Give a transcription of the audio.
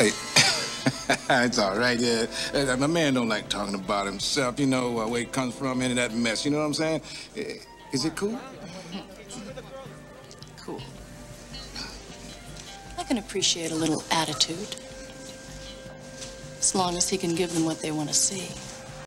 Hey, it's all right, yeah. My man don't like talking about himself, you know, uh, where he comes from, any of that mess, you know what I'm saying? Eh, is it cool? Cool. I can appreciate a little attitude. As long as he can give them what they want to see.